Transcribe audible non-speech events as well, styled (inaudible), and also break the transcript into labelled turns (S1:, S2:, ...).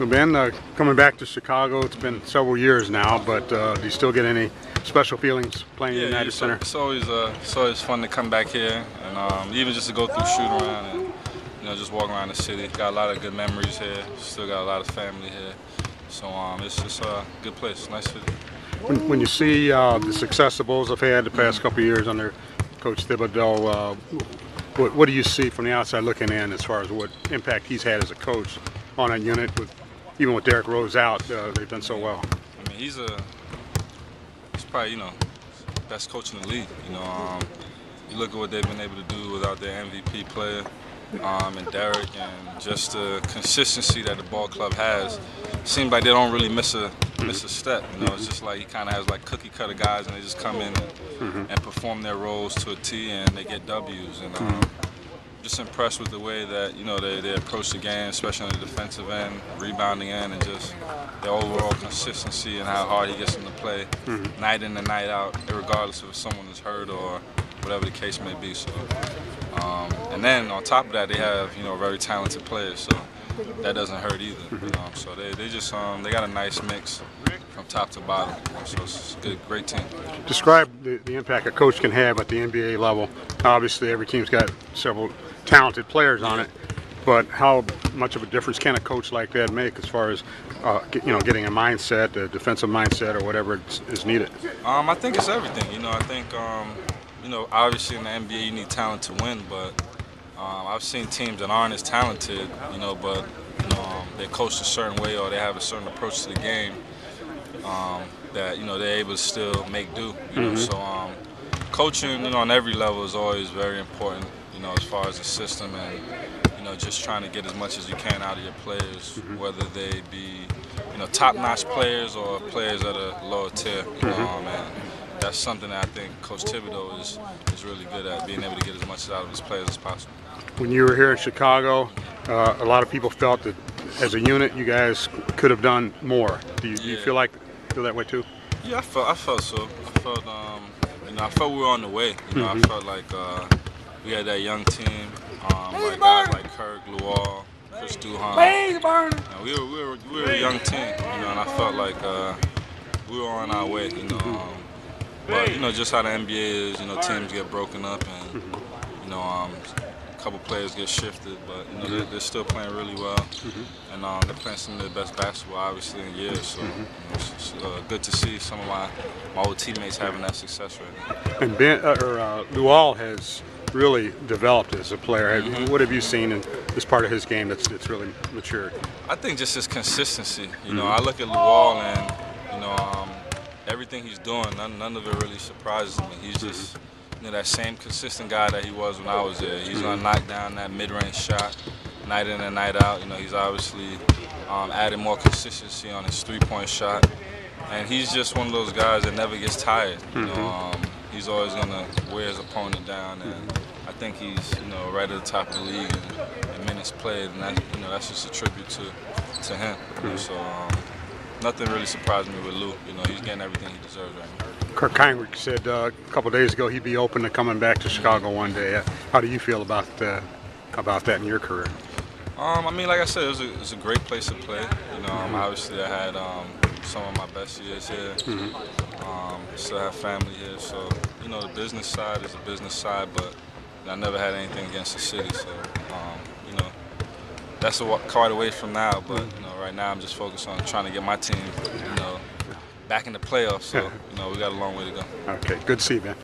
S1: So Ben, uh, coming back to Chicago, it's been several years now, but uh, do you still get any special feelings playing in
S2: Yeah,
S1: United
S2: it's,
S1: Center?
S2: it's always uh, it's always fun to come back here and um, even just to go through shoot around and you know just walk around the city. Got a lot of good memories here. Still got a lot of family here. So um, it's just a good place. Nice city.
S1: When, when you see uh, the success the Bulls have had the past couple of years under Coach Thibodeau, uh, what, what do you see from the outside looking in as far as what impact he's had as a coach on that unit? With even with Derrick Rose out, uh, they've done so well.
S2: I mean, he's a he's probably you know best coach in the league. You know, um, you look at what they've been able to do without their MVP player um, and Derrick, and just the consistency that the ball club has. It seems like they don't really miss a miss a step. You know, it's just like he kind of has like cookie cutter guys, and they just come in and, and perform their roles to a T, and they get W's. And um, just impressed with the way that you know they, they approach the game, especially on the defensive end, rebounding end, and just the overall consistency and how hard he gets them to play night in and night out, regardless of if someone is hurt or whatever the case may be. So, um, and then on top of that, they have you know very talented players, so that doesn't hurt either. Um, so they, they just um, they got a nice mix from top to bottom. So it's a good, great team.
S1: Describe the, the impact a coach can have at the NBA level. Obviously, every team's got several talented players on it, but how much of a difference can a coach like that make as far as uh, get- you know getting a mindset, a defensive mindset, or whatever is, is needed?
S2: Um, I think it's everything. You know, I think um, you know, obviously in the NBA you need talent to win, but um, I've seen teams that aren't as talented, you know, but you know, um, they're coached a certain way or they have a certain approach to the game um, that you know they're able to still make do. You know, so um, coaching, you know, on every level is always very important. You know, as far as the system and you know just trying to get as much as you can out of your players, whether they be you know top-notch players or players at a lower tier. You know, um, and that's something that I think Coach Thibodeau is is really good at, being able to get as much out of his players as possible.
S1: When you were here in Chicago, uh, a lot of people felt that as a unit, you guys could have done more. Do you, do you feel like feel that way too?
S2: Yeah, I felt I felt so. I felt um, you know, I felt we were on the way. You know, I felt like uh, we had that young team, um, like guys like Kirk, Luol, Chris Duhon. You know, we were we were we were a young team, you know, and I felt like uh, we were on our way. You know, um, but you know, just how the NBA is, you know, teams get broken up and you know, um, a couple players get shifted, but you know, they're, they're still playing really well, and um, they're playing some of the best basketball, obviously, in years. So you know, it's, it's uh, good to see some of my my old teammates having that success right now.
S1: And Ben uh, or uh, Luol has really developed as a player.
S2: Mm-hmm.
S1: What have you seen in this part of his game that's that's really matured?
S2: I think just his consistency. You know, I look at Luol and you know um, everything he's doing. None, none of it really surprises me. He's just you know that same consistent guy that he was when I was there. He's gonna knock down that mid-range shot night in and night out. You know, he's obviously um, added more consistency on his three-point shot, and he's just one of those guys that never gets tired. You know, um, he's always gonna wear his opponent down, and I think he's you know right at the top of the league in, in minutes played, and that you know that's just a tribute to to him. You know, so um, nothing really surprised me with Lou. You know, he's getting everything he deserves right now.
S1: Kirk Hinrich said uh, a couple days ago he'd be open to coming back to Chicago one day. Uh, How do you feel about uh, about that in your career?
S2: Um, I mean, like I said, it was, a, it was a great place to play. You know, um, obviously I had um, some of my best years here. Um, still have family here, so you know the business side is a business side, but I never had anything against the city. So um, you know, that's a, quite a ways from now. But you know, right now I'm just focused on trying to get my team, you know, back in the playoffs. So (laughs) you know, we got a long way to go.
S1: Okay, good to see you, Ben.